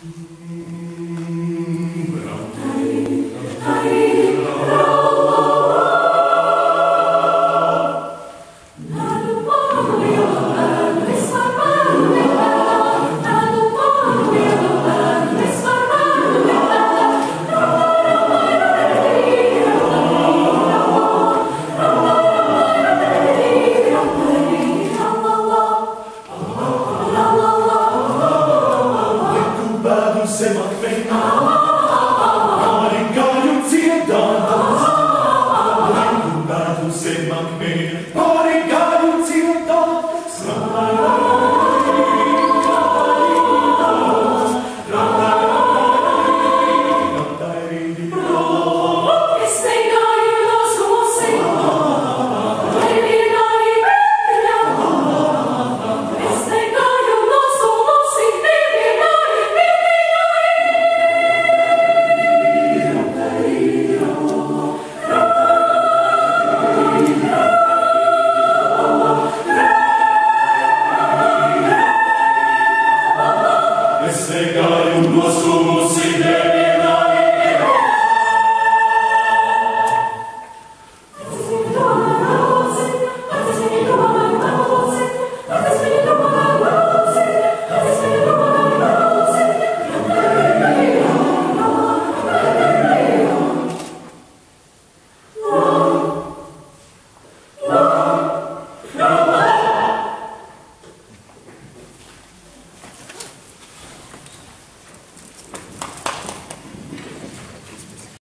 Amen. semana. Senhor, o nosso Senhor.